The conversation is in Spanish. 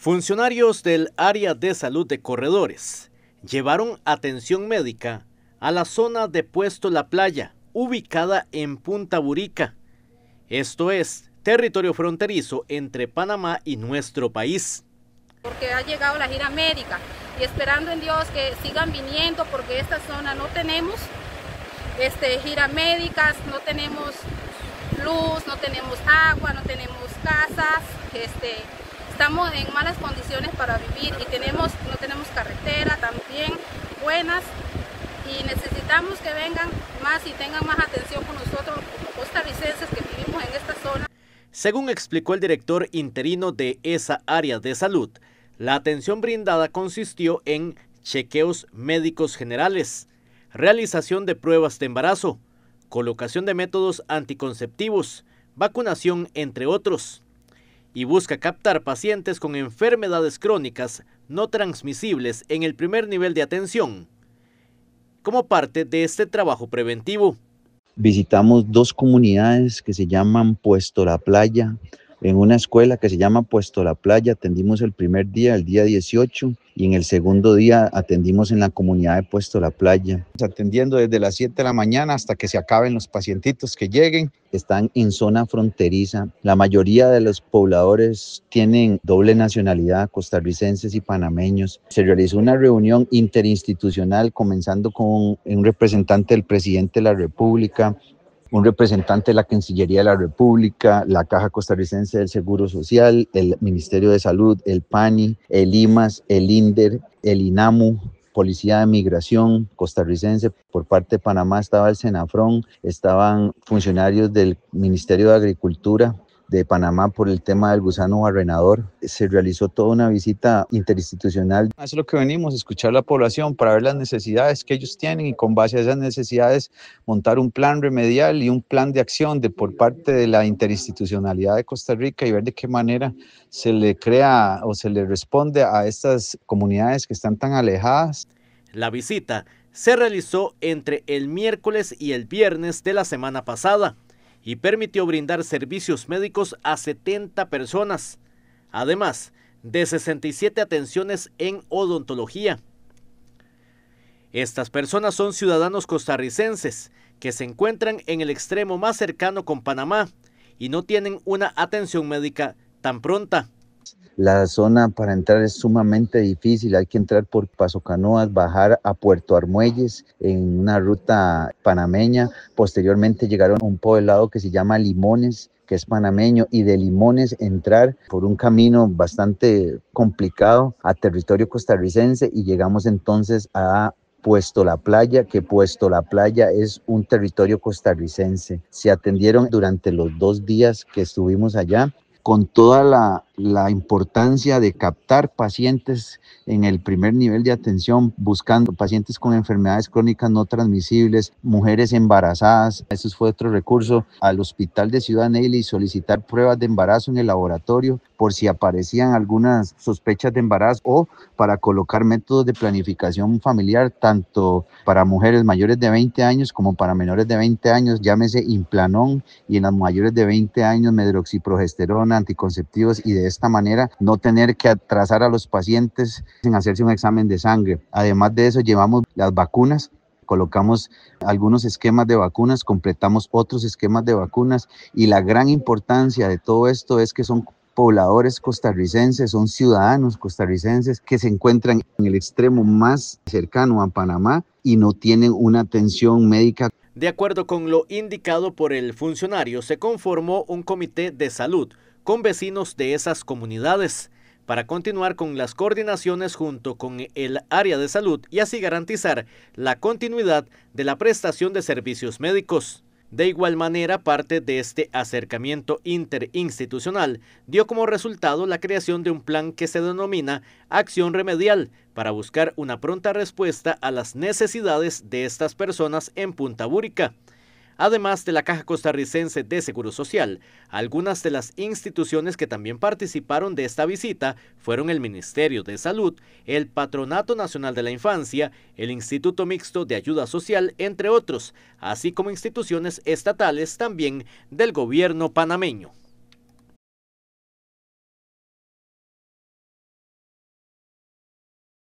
Funcionarios del área de salud de corredores llevaron atención médica a la zona de Puesto La Playa, ubicada en Punta Burica. Esto es territorio fronterizo entre Panamá y nuestro país. Porque ha llegado la gira médica y esperando en Dios que sigan viniendo porque esta zona no tenemos este, gira médicas, no tenemos luz, no tenemos agua, no tenemos casas, este, estamos en malas condiciones para vivir y tenemos, no tenemos carretera también buenas y necesitamos que vengan más y tengan más atención con nosotros como costarricenses que vivimos en esta zona. Según explicó el director interino de esa área de salud, la atención brindada consistió en chequeos médicos generales, realización de pruebas de embarazo, colocación de métodos anticonceptivos, vacunación, entre otros y busca captar pacientes con enfermedades crónicas no transmisibles en el primer nivel de atención como parte de este trabajo preventivo. Visitamos dos comunidades que se llaman Puesto La Playa en una escuela que se llama Puesto La Playa. Atendimos el primer día, el día 18, y en el segundo día atendimos en la comunidad de Puesto La Playa. Atendiendo desde las 7 de la mañana hasta que se acaben los pacientitos que lleguen. Están en zona fronteriza. La mayoría de los pobladores tienen doble nacionalidad, costarricenses y panameños. Se realizó una reunión interinstitucional comenzando con un representante del presidente de la República, un representante de la Cancillería de la República, la Caja Costarricense del Seguro Social, el Ministerio de Salud, el PANI, el IMAS, el INDER, el INAMU, Policía de Migración costarricense, por parte de Panamá estaba el Senafrón, estaban funcionarios del Ministerio de Agricultura, de Panamá por el tema del gusano barrenador. Se realizó toda una visita interinstitucional. Eso es lo que venimos, escuchar a la población para ver las necesidades que ellos tienen y con base a esas necesidades montar un plan remedial y un plan de acción de por parte de la interinstitucionalidad de Costa Rica y ver de qué manera se le crea o se le responde a estas comunidades que están tan alejadas. La visita se realizó entre el miércoles y el viernes de la semana pasada y permitió brindar servicios médicos a 70 personas, además de 67 atenciones en odontología. Estas personas son ciudadanos costarricenses que se encuentran en el extremo más cercano con Panamá y no tienen una atención médica tan pronta. La zona para entrar es sumamente difícil, hay que entrar por Paso Canoas, bajar a Puerto Armuelles en una ruta panameña. Posteriormente llegaron a un poblado que se llama Limones, que es panameño, y de Limones entrar por un camino bastante complicado a territorio costarricense y llegamos entonces a Puesto La Playa, que Puesto La Playa es un territorio costarricense. Se atendieron durante los dos días que estuvimos allá con toda la, la, importancia de captar pacientes en el primer nivel de atención, buscando pacientes con enfermedades crónicas no transmisibles, mujeres embarazadas. Eso fue otro recurso al hospital de Ciudad Nelly, solicitar pruebas de embarazo en el laboratorio por si aparecían algunas sospechas de embarazo o para colocar métodos de planificación familiar tanto para mujeres mayores de 20 años como para menores de 20 años, llámese implanón y en las mayores de 20 años medroxiprogesterona, anticonceptivos y de esta manera no tener que atrasar a los pacientes en hacerse un examen de sangre. Además de eso, llevamos las vacunas colocamos algunos esquemas de vacunas, completamos otros esquemas de vacunas y la gran importancia de todo esto es que son pobladores costarricenses, son ciudadanos costarricenses que se encuentran en el extremo más cercano a Panamá y no tienen una atención médica. De acuerdo con lo indicado por el funcionario, se conformó un comité de salud con vecinos de esas comunidades para continuar con las coordinaciones junto con el área de salud y así garantizar la continuidad de la prestación de servicios médicos. De igual manera, parte de este acercamiento interinstitucional dio como resultado la creación de un plan que se denomina Acción Remedial para buscar una pronta respuesta a las necesidades de estas personas en Punta Búrica. Además de la Caja Costarricense de Seguro Social, algunas de las instituciones que también participaron de esta visita fueron el Ministerio de Salud, el Patronato Nacional de la Infancia, el Instituto Mixto de Ayuda Social, entre otros, así como instituciones estatales también del gobierno panameño.